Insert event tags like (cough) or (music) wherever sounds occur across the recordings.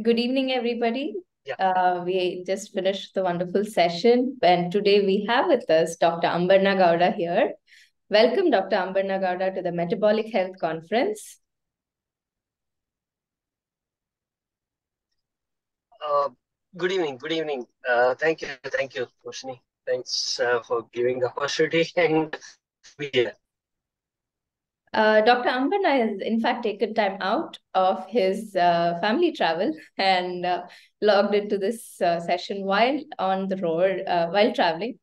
Good evening, everybody. Yeah. Uh, we just finished the wonderful session, and today we have with us Dr. Ambanna Gowda here. Welcome, Dr. Ambanna Gowda, to the Metabolic Health Conference. Uh, good evening. Good evening. Uh, thank you. Thank you, Roshni. Thanks uh, for giving the opportunity (laughs) and be here. Uh, Dr. Ambanna has, in fact, taken time out of his uh, family travel and uh, logged into this uh, session while on the road, uh, while traveling.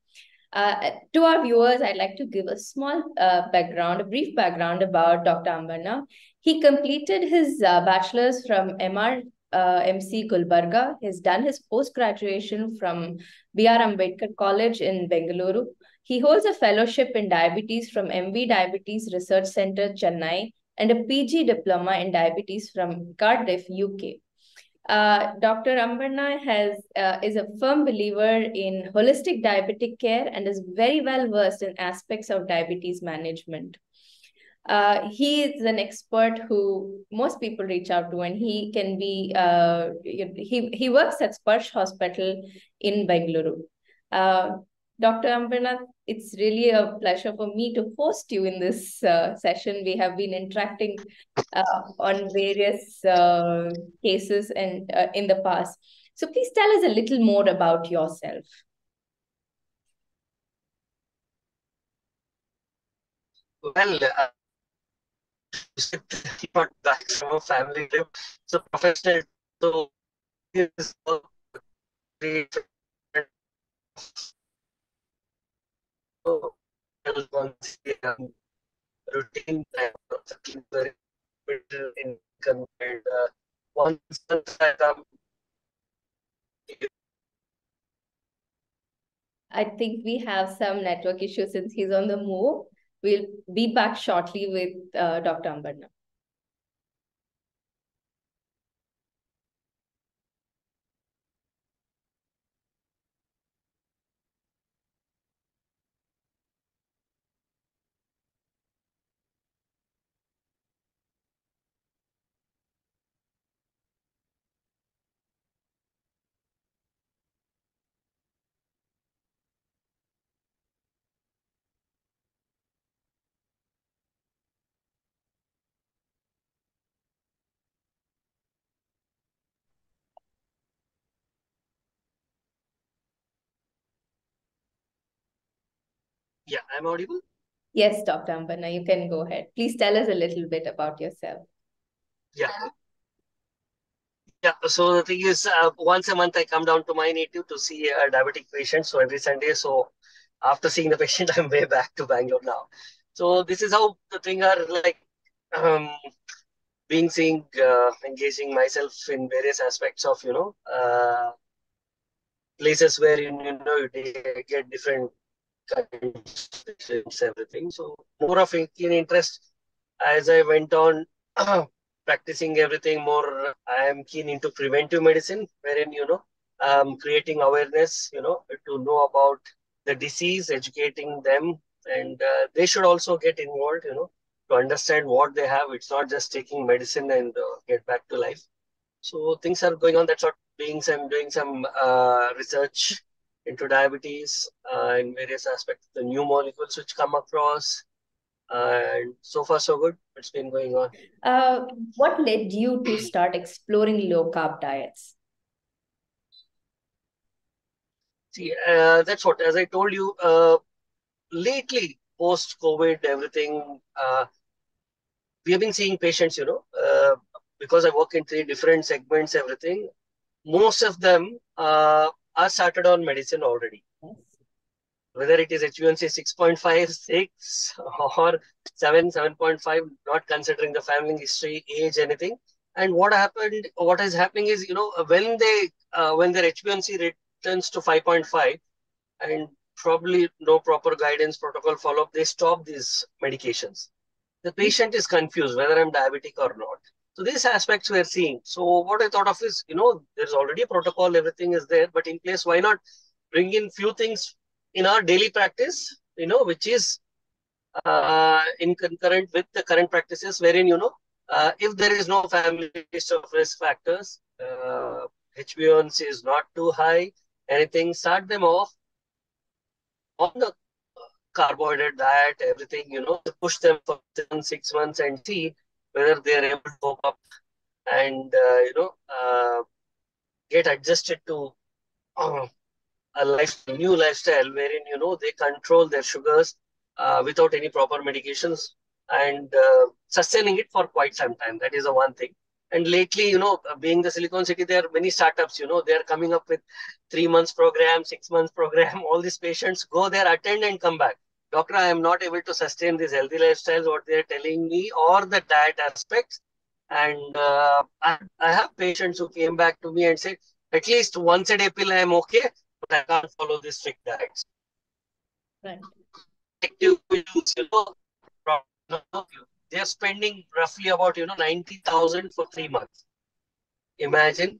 To our viewers, I'd like to give a small background, a brief background about Dr. Ambanna. He completed his bachelor's from MR MC Gulbarga. He's done his post-graduation from B.R. Ambedkar College in Bengaluru. He holds a fellowship in diabetes from MV Diabetes Research Center, Chennai, and a PG diploma in diabetes from Cardiff, UK. Uh, Dr. Ambanna has uh, is a firm believer in holistic diabetic care and is very well versed in aspects of diabetes management. Uh, he is an expert who most people reach out to, and he can be uh, he he works at Sparsh Hospital in Bengaluru. Uh, Dr. Ambanna, it's really a pleasure for me to host you in this uh, session. We have been interacting uh, on various uh, cases and uh, in the past. So please tell us a little more about yourself. Well, family life, so so is routine once that um, I think we have some network issues since he's on the move. We'll be back shortly with uh, Dr. Ambanna. Yeah, I'm audible? Yes, Dr. Ambanna, you can go ahead. Please tell us a little bit about yourself. Yeah. Yeah, so the thing is, uh, once a month I come down to my native to see a diabetic patient. So every Sunday, so after seeing the (laughs) patient, I'm way back to Bangalore now. So this is how the thing are like um, being seeing, uh, engaging myself in various aspects of, you know, uh, places where, you, you know, you get different everything. So more of keen interest as I went on (clears throat) practicing everything more. I am keen into preventive medicine, wherein you know, um, creating awareness, you know, to know about the disease, educating them, and uh, they should also get involved, you know, to understand what they have. It's not just taking medicine and uh, get back to life. So things are going on. That's what being some doing some uh, research into diabetes uh, in various aspects, the new molecules which come across. and so far, so good. It's been going on. Uh, what led you to start exploring low carb diets? See, uh, that's what, as I told you, uh, lately, post COVID, everything, uh, we have been seeing patients, you know, uh, because I work in three different segments, everything, most of them uh, are started on medicine already. Whether it is HbA1c 6.5, 6 or 7, 7.5, not considering the family history, age, anything. And what happened, what is happening is, you know, when they, uh, when their HbA1c returns to 5.5 and probably no proper guidance protocol follow-up, they stop these medications. The patient is confused whether I'm diabetic or not. So these aspects we're seeing. So what I thought of is, you know, there's already a protocol, everything is there, but in place, why not bring in few things in our daily practice, you know, which is uh, in concurrent with the current practices, wherein, you know, Uh, if there is no family list of risk factors, uh, HbA1c is not too high, anything, start them off on the carbohydrate diet, everything, you know, push them for six months and see whether they are able to cope up and, uh, you know, uh, get adjusted to uh, a life, new lifestyle wherein, you know, they control their sugars uh, without any proper medications and uh, sustaining it for quite some time. That is the one thing. And lately, you know, being the Silicon City, there are many startups, you know, they are coming up with three months program, six months program. (laughs) All these patients go there, attend and come back. Doctor, I am not able to sustain these healthy lifestyles, what they are telling me, or the diet aspects. And uh, I, I have patients who came back to me and said, at least once a day pill, I am okay, but I can't follow this strict diets. Right. You know, they are spending roughly about you know 90,000 for three months. Imagine,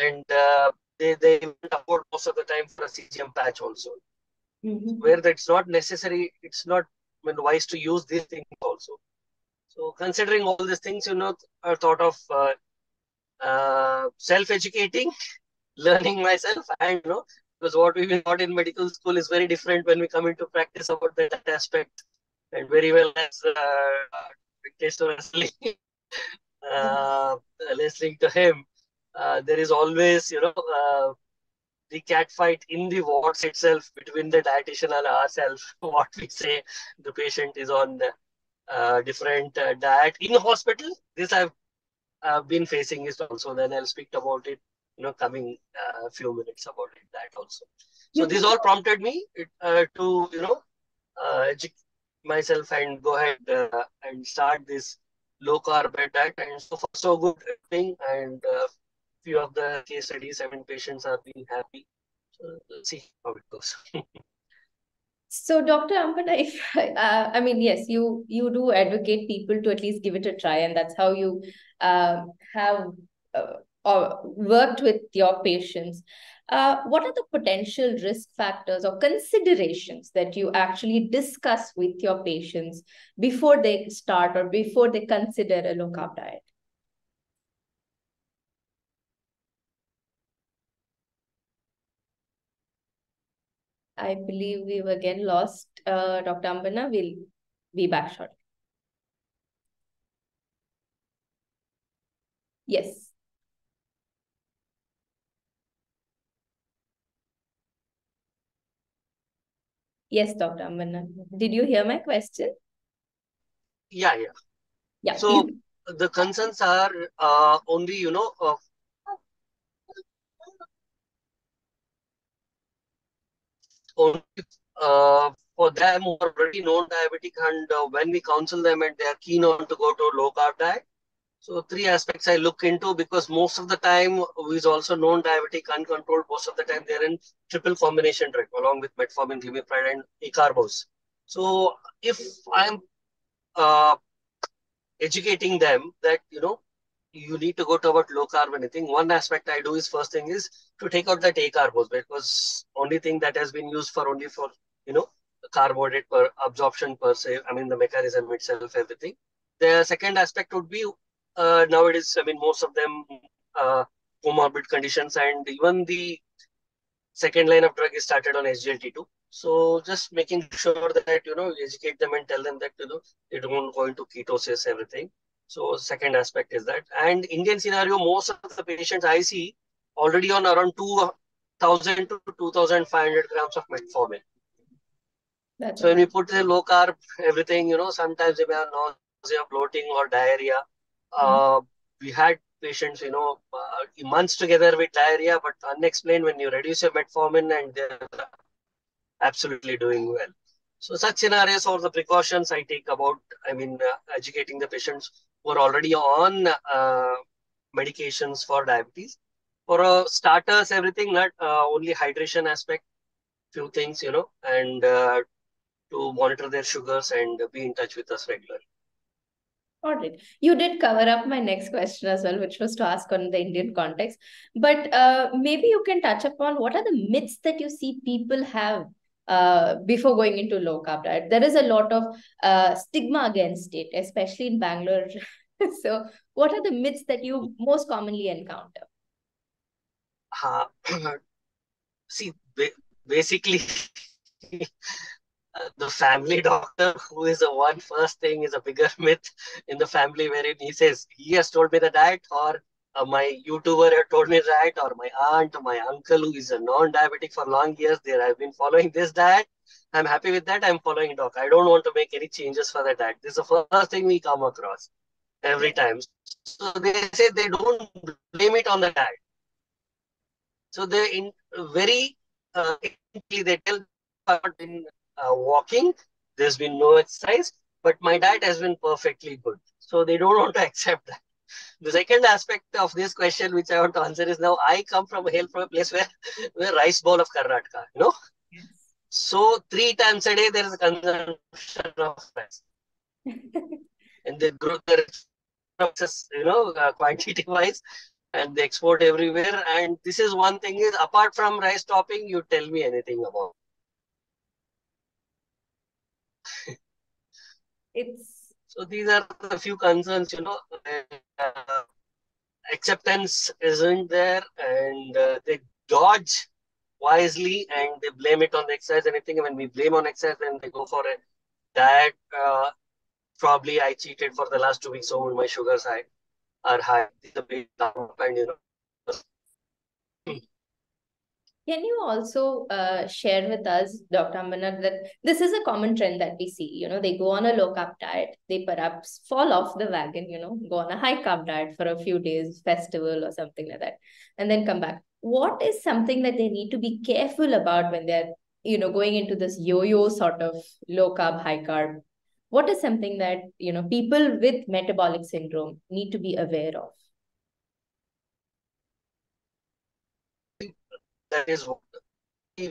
and uh, they they afford most of the time for a CGM patch also, Mhm. where that's not necessary. It's not I mean, wise to use these things also. So considering all these things, you know, I thought of uh, uh, self-educating, (laughs) learning myself, and you know, because what we taught in medical school is very different when we come into practice about that aspect. And very well as uh, (laughs) uh, listening to him, uh, there is always, you know, uh, the cat fight in the wards itself between the dietitian and ourselves. (laughs) What we say, the patient is on uh, different uh, diet in hospital. This I've uh, been facing is also. Then I'll speak about it, you know, coming a few minutes about it, that also. So this all prompted me uh, to, you know, uh, educate myself and go ahead uh, and start this low carb diet. And so far, so good thing. And uh, few of the case studies, seven patients are being happy. So let's see how it goes. So, Dr. Ambanna, if uh, I mean, yes, you you do advocate people to at least give it a try, and that's how you uh, have uh, or worked with your patients. Uh, what are the potential risk factors or considerations that you actually discuss with your patients before they start or before they consider a low carb diet? I believe we've again lost uh, Dr. Ambanna. We'll be back shortly. Yes. Yes, Dr. Ambanna. Did you hear my question? Yeah, yeah. Yeah. So the concerns are uh, only, you know, uh, only uh, for them who are already known diabetic and uh, when we counsel them and they are keen on to go to low carb diet. So three aspects I look into because most of the time who is also known diabetic uncontrolled, most of the time they're in triple combination drug along with metformin, glimepiride and acarbose. So if I'm uh, educating them that, you know, you need to go toward low carb anything. One aspect I do is first thing is to take out that acarbose because only thing that has been used for only for, you know, carbohydrate per absorption per se. I mean, the mechanism itself, everything. The second aspect would be uh, nowadays, I mean, most of them uh, comorbid conditions and even the second line of drug is started on SGLT2. So just making sure that, you know, educate them and tell them that, you know, they don't go into ketosis, everything. So second aspect is that. And Indian scenario, most of the patients I see already on around 2,000 to 2,500 grams of metformin. That's So when we put the low carb, everything, you know, sometimes they may have nausea, bloating or diarrhea. Uh, we had patients, you know, uh, months together with diarrhea, but unexplained when you reduce your metformin and they're absolutely doing well. So such scenarios or the precautions I take about, I mean, uh, educating the patients who are already on uh, medications for diabetes. For uh, starters, everything, not uh, only hydration aspect, few things, you know, and uh, to monitor their sugars and be in touch with us regularly. All right. You did cover up my next question as well, which was to ask on the Indian context. But uh, maybe you can touch upon what are the myths that you see people have uh, before going into low carb diet. There is a lot of uh, stigma against it, especially in Bangalore. (laughs) so, what are the myths that you most commonly encounter? Uh, (clears throat) see, basically, (laughs) the family doctor who is the one first thing is a bigger (laughs) myth in the family wherein he says he has told me the diet or uh, my YouTuber had told me that or my aunt or my uncle who is a non-diabetic for long years there I've been following this diet I'm happy with that. I'm following doc. I don't want to make any changes for that diet this is the first thing we come across every time. So they say they don't blame it on the diet so they in very uh, they tell in uh, walking. There's been no exercise, but my diet has been perfectly good. So they don't want to (laughs) accept that. The second aspect of this question, which I want to answer, is now I come from a hail from a place where, (laughs) where rice bowl of Karnataka, you know. Yes. So three times a day there is a consumption of rice, (laughs) and they grow their you know uh, quantity wise, and they export everywhere. And this is one thing is apart from rice topping, you tell me anything about. it's so these are the few concerns you know uh, acceptance isn't there and uh, they dodge wisely and they blame it on the exercise anything when we blame on exercise then they go for a diet uh, probably i cheated for the last two weeks so my sugars high are high. The big and you know can you also uh, share with us, Dr. Ambernath, that this is a common trend that we see? You know, they go on a low carb diet, they perhaps fall off the wagon, you know, go on a high carb diet for a few days, festival or something like that, and then come back. What is something that they need to be careful about when they're, you know, going into this yo yo sort of low carb, high carb? What is something that, you know, people with metabolic syndrome need to be aware of? That is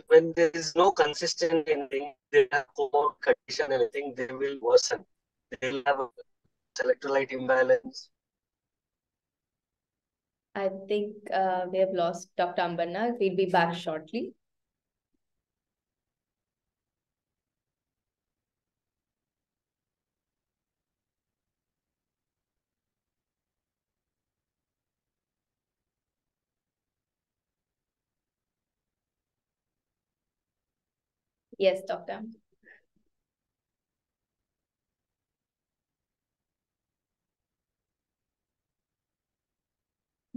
when there is no consistent ending, they have condition and I think they will worsen. They will have a electrolyte imbalance. I think uh, we have lost Dr. Ambernath. We'll be back shortly. Yes, doctor.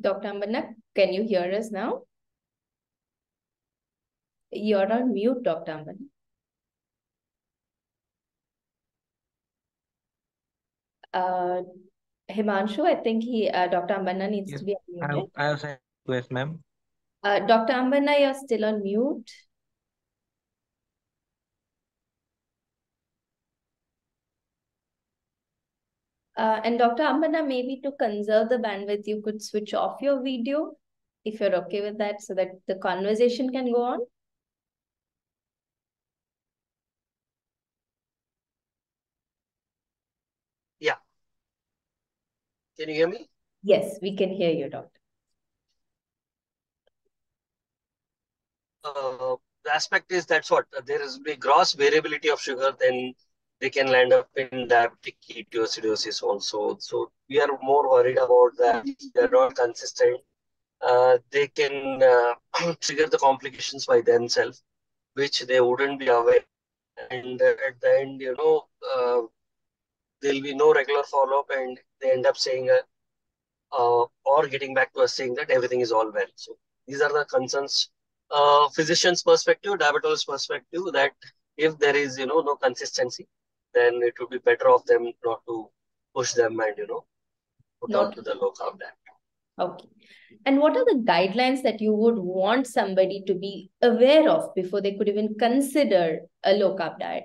Dr. Ambernath, can you hear us now? You're on mute, Dr. Ambernath. Uh, Himanshu, I think he, uh, Dr. Ambernath needs yes, to be unmuted. I, I have a request, ma'am. Uh, Dr. Ambernath, you're still on mute. Uh, and Dr. Ambanna, maybe to conserve the bandwidth, you could switch off your video if you're okay with that so that the conversation can go on. Yeah. Can you hear me? Yes, we can hear you, doctor. Uh, the aspect is that's what there is a gross variability of sugar, then they can land up in diabetic ketoacidosis also. So we are more worried about that. They are not consistent. Uh, they can uh, (clears throat) trigger the complications by themselves, which they wouldn't be aware. And uh, at the end, you know, uh, there'll be no regular follow-up and they end up saying, uh, uh, or getting back to us saying that everything is all well. So these are the concerns, physician's perspective, diabetologist perspective, that if there is, you know, no consistency, then it would be better of them not to push them and, you know, put not to the low carb diet. Okay. And what are the guidelines that you would want somebody to be aware of before they could even consider a low carb diet?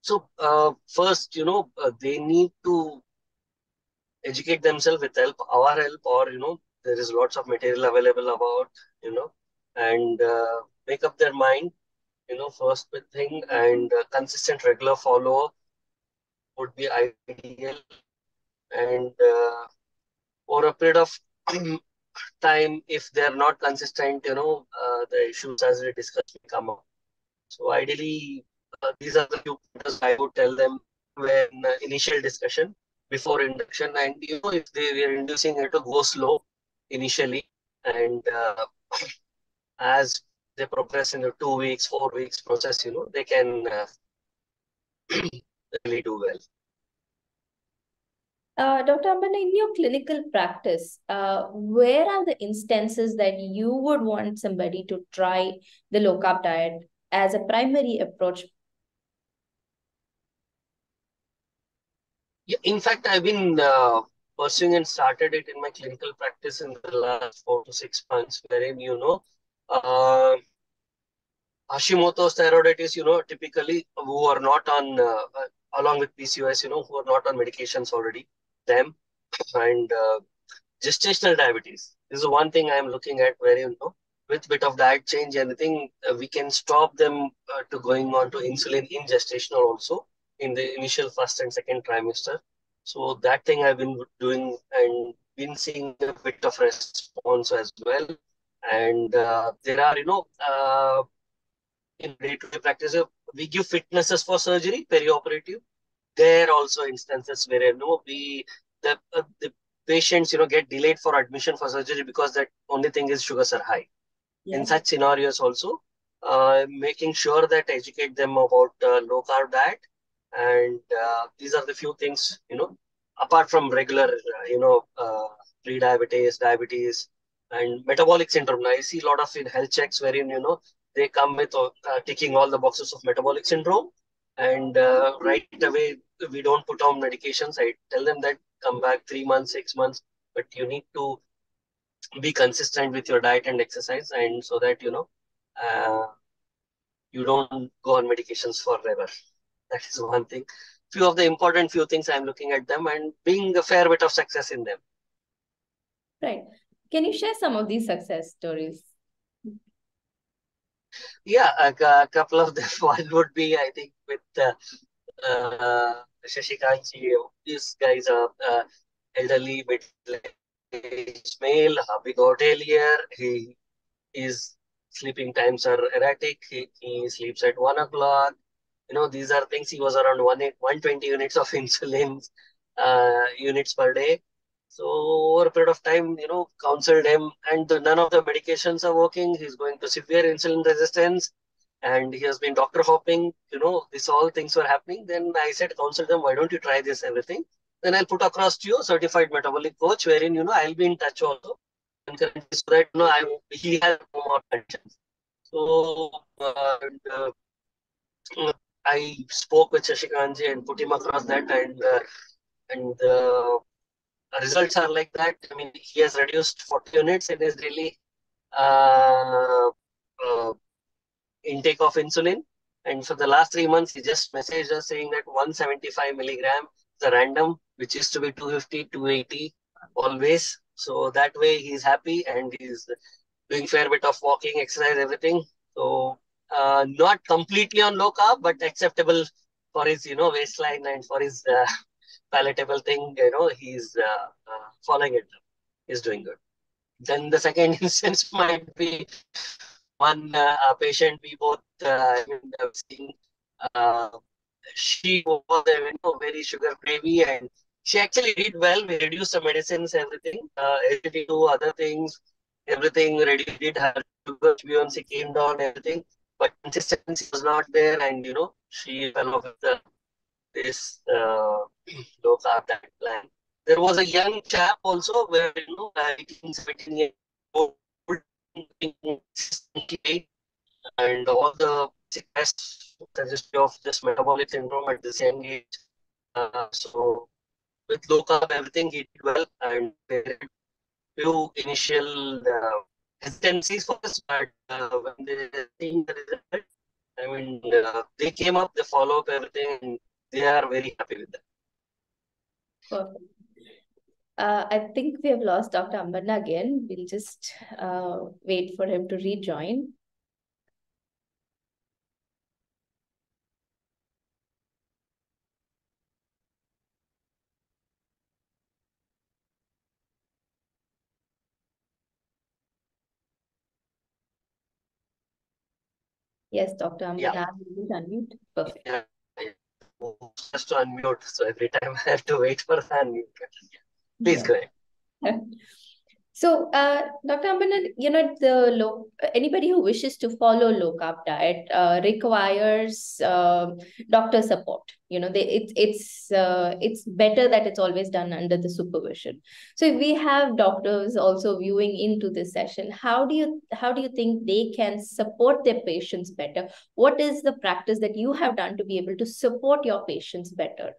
So, uh, first, you know, uh, they need to educate themselves with help, our help, or, you know, there is lots of material available about, you know, and uh, make up their mind you know, first thing and uh, consistent regular follow up would be ideal. And uh, over a period of (clears throat) time, if they're not consistent, you know, uh, the issues as we discussed will come up. So ideally, uh, these are the few pointers I would tell them when uh, initial discussion before induction, and you know if they are inducing it to go slow initially, and uh, (clears throat) as they progress in the two weeks, four weeks process, you know they can uh, (clears throat) really do well. Uh, Dr. Ambanna, in your clinical practice, uh, where are the instances that you would want somebody to try the low carb diet as a primary approach? Yeah, in fact, I've been uh, pursuing and started it in my clinical practice in the last four to six months, wherein you know, uh, Hashimoto's thyroiditis, you know, typically who are not on, uh, along with PCOS, you know, who are not on medications already, them, and uh, gestational diabetes. This is one thing I'm looking at where, you know, with bit of diet change, anything, uh, we can stop them uh, to going on to insulin in gestational also in the initial first and second trimester. So that thing I've been doing and been seeing a bit of response as well. And uh, there are, you know, uh, in day-to-day practice, we give fitnesses for surgery, perioperative. There are also instances where you know we the uh, the patients you know get delayed for admission for surgery because that only thing is sugars are high. Yeah. In such scenarios, also uh, making sure that educate them about uh, low carb diet, and uh, these are the few things you know apart from regular uh, you know uh, pre-diabetes, diabetes, and metabolic syndrome. Now, I see a lot of in health checks wherein you know they come with uh, ticking all the boxes of metabolic syndrome. And uh, right away we don't put on medications. I tell them that come back three months six months but you need to be consistent with your diet and exercise. And so that you know uh, you don't go on medications forever. That is one thing. Few of the important few things i'm looking at them and being a fair bit of success in them. Right. Can you share some of these success stories yeah, a, a, couple of them. (laughs) One would be, I think, with uh, uh, Shashikanji. These guys are uh, elderly, middle-aged male, a big hotelier. He his sleeping times are erratic. He, he sleeps at one o'clock. You know, these are things. He was around one 120 units of (laughs) insulin uh, units per day. So over a period of time, you know, counseled him and none of the medications are working. He's going to severe insulin resistance and he has been doctor hopping, you know, these all things were happening. Then I said, counsel them, why don't you try this, everything? Then I'll put across to you a certified metabolic coach wherein, you know, I'll be in touch also. So that, you know, I, he has no more conditions. So, uh, and, uh, I spoke with Shashikanji and put him across that and, uh, and, uh, results are like that. I mean, he has reduced 40 units in his daily uh, uh, intake of insulin. And for the last three months, he just messaged us saying that 175 milligram is a random, which is to be 250, 280 always. So that way he's happy and he's doing fair bit of walking, exercise, everything. So uh, not completely on low carb, but acceptable for his, you know, waistline and for his uh, palatable thing, you know, he's uh, uh, following it. He's doing good. Then the second (laughs) instance might be one uh, patient we both uh, have seen. Uh, she was you know, very sugar cravey and she actually did well. We reduced the medicines, everything, uh, do other things, everything ready. Did her sugar, B1C came down, everything, but consistency was not there, and you know she fell off the this uh, low carb diet plan. There was a young chap also where, you know, 18, 17 years old, and all the tests suggested of this metabolic syndrome at the same age. Uh, so with low carb, everything he did well and few initial uh, hesitancies for us, but uh, when they seen the result, I mean, uh, they came up, they follow up everything, they are very happy with that. Perfect. Uh, I think we have lost Dr. Ambanna again. We'll just uh, wait for him to rejoin. Yes, Dr. Ambanna, yeah. unmute. Perfect. Yeah. Just to unmute. So every time I have to wait for the unmute. Please Yeah. go ahead. (laughs) So, uh, Dr. Ambanan, you know, the low, anybody who wishes to follow low carb diet uh, requires uh, doctor support. You know, they, it's it's uh, it's better that it's always done under the supervision. So, if we have doctors also viewing into this session, how do you how do you think they can support their patients better? What is the practice that you have done to be able to support your patients better?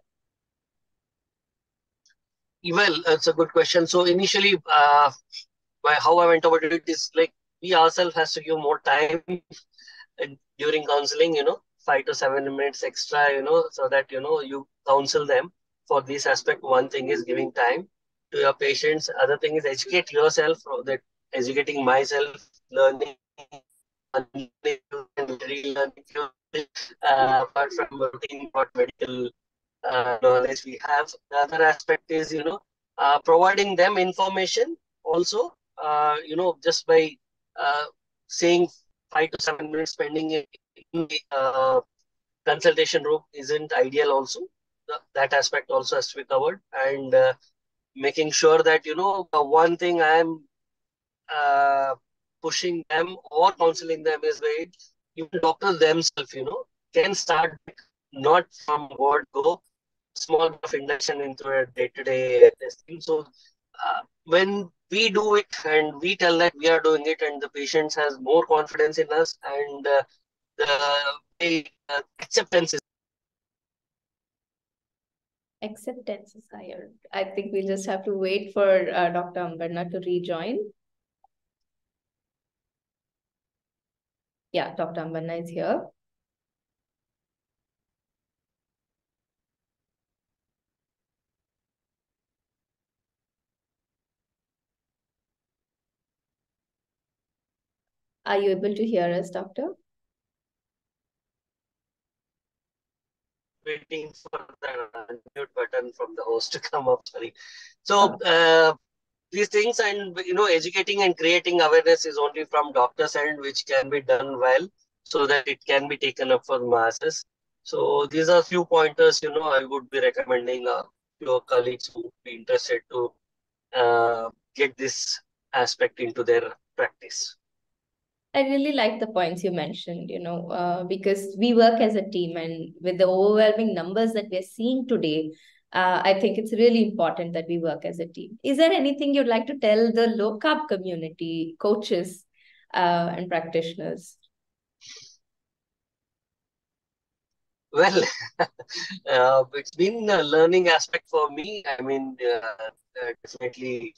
Well, that's a good question. So initially, uh, how I went about it is like we ourselves has to give more time during counseling, you know, five to seven minutes extra, you know, so that, you know, you counsel them for this aspect. One thing is giving time to your patients. Other thing is educate yourself, that educating myself, learning, and relearning, uh, apart from working what medical uh, knowledge we have. The other aspect is, you know, uh, providing them information also, uh, you know, just by uh, saying five to seven minutes spending in the uh, consultation room isn't ideal also. That aspect also has to be covered and uh, making sure that, you know, one thing I'm uh, pushing them or counseling them is where even doctors themselves, you know, can start not from word go, small of induction into a day-to-day testing. So uh, when we do it and we tell that we are doing it and the patients has more confidence in us and uh, the uh, acceptance is Acceptance is higher. I think we'll just have to wait for uh, Dr. Ambanna to rejoin. Yeah, Dr. Ambanna is here. Are you able to hear us, doctor? waiting for the mute button from the host to come up. Sorry. So uh, these things and you know educating and creating awareness is only from doctors end, which can be done well so that it can be taken up for masses. So these are few pointers. You know, I would be recommending uh, your colleagues who would be interested to uh, get this aspect into their practice. I really like the points you mentioned, you know, uh, because we work as a team and with the overwhelming numbers that we're seeing today, uh, I think it's really important that we work as a team. Is there anything you'd like to tell the low carb community, coaches, uh, and practitioners? Well, (laughs) uh, it's been a learning aspect for me. I mean, uh, definitely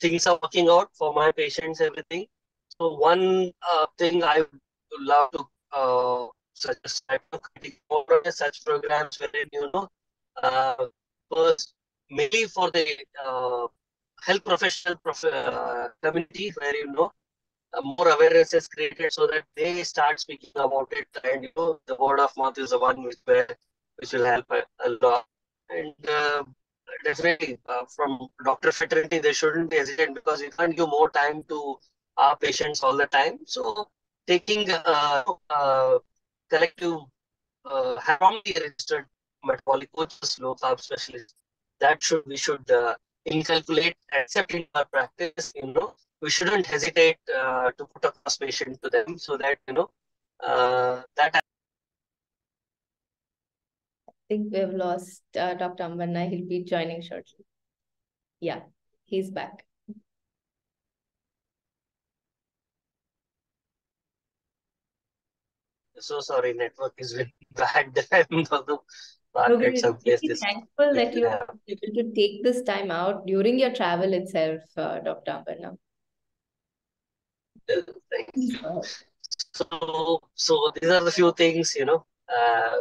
things are working out for my patients, everything. So one uh, thing I would love to uh, suggest more such programs wherein you know uh, first mainly for the uh, health professional prof uh, community where you know uh, more awareness is created so that they start speaking about it and you know the word of mouth is the one which where which will help a, a lot. And uh, definitely uh, from doctor fraternity they shouldn't be hesitant because you can't give more time to our patients all the time so taking uh, uh, collective uh, harmoniously registered metabolic coaches low carb specialists that should we should uh, inculcate accept in our practice you know we shouldn't hesitate to put across patient to them so that you know that I think we have lost uh, Dr. Ambanna. He'll be joining shortly. Yeah, he's back. So sorry, network is very (laughs) bad. I'm going to park No, really thankful that you're able to take this time out during your travel itself, uh, Dr. Ambanna. Thanks. So, so these are the few things, you know, uh,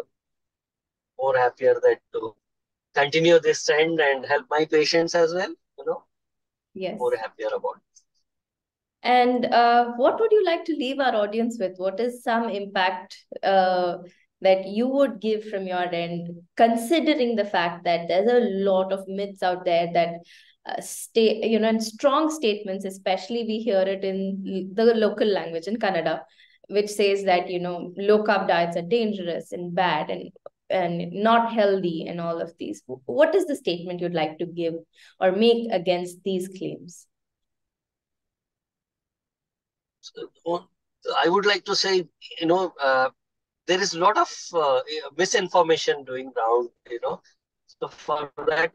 more happier that to continue this trend and help my patients as well, you know, Yes. more happier about it. And uh, what would you like to leave our audience with? What is some impact uh, that you would give from your end, considering the fact that there's a lot of myths out there that uh, stay, you know, and strong statements, especially we hear it in the local language in Kannada, which says that you know low carb diets are dangerous and bad and and not healthy and all of these what is the statement you'd like to give or make against these claims i would like to say you know uh, there is a lot of uh, misinformation doing round you know. So for that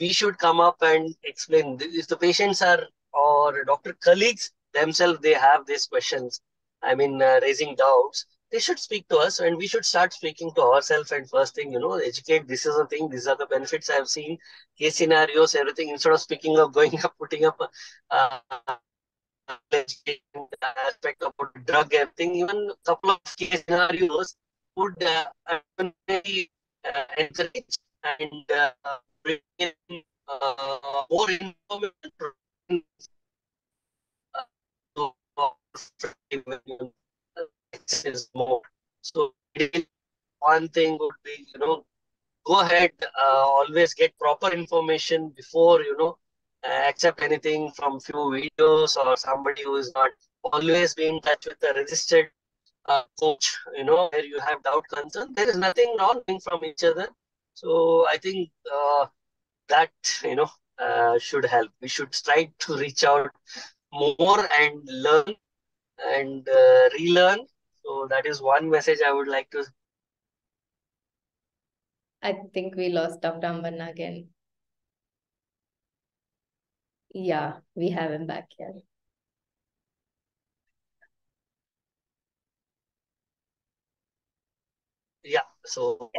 we should come up and explain. If the patients are or doctor colleagues themselves they have these questions i mean uh, raising doubts they should speak to us and we should start speaking to ourselves and first thing you know educate this is a thing these are the benefits i've seen case scenarios everything instead of speaking of going up putting up uh, aspect about drug everything even a couple of case scenarios would uh, encourage and bring in more information is more. So one thing would be, you know, go ahead, uh, always get proper information before, you know, accept anything from few videos or somebody who is not always be in touch with a registered uh, coach, you know, where you have doubt concern. There is nothing wrong from each other. So I think uh, that, you know, uh, should help. We should try to reach out more and learn and uh, relearn. So that is one message I would like to. I think we lost Dr. Ambanna again. Yeah, we have him back here. Yeah, so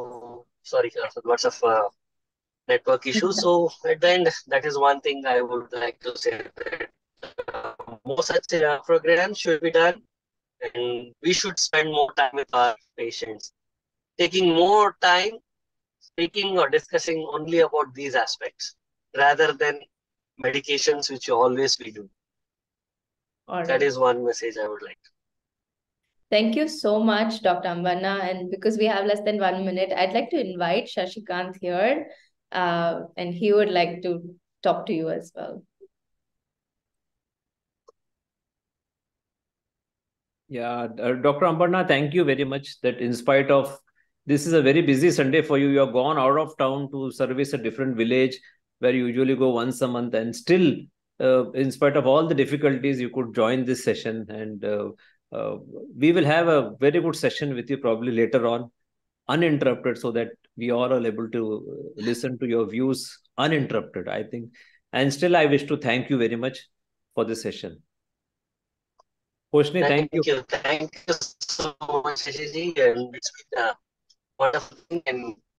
sorry, lots of uh, network issues. So at the end, that is one thing I would like to say. Uh, more such uh, programs should be done, and we should spend more time with our patients, taking more time speaking or discussing only about these aspects rather than medications, which always we do. Right. That is one message I would like. Thank you so much, Dr. Ambanna. And because we have less than one minute, I'd like to invite Shashikant here, uh, and he would like to talk to you as well. Yeah, uh, Dr. Ambanna, thank you very much that in spite of this is a very busy Sunday for you, you have gone out of town to service a different village where you usually go once a month and still uh, in spite of all the difficulties you could join this session and uh, uh, we will have a very good session with you probably later on uninterrupted so that we all are able to listen to your views uninterrupted i think and still i wish to thank you very much for this session Roshni, thank, thank you. you. Thank you so much, Shashiji. And it's been a wonderful thing. And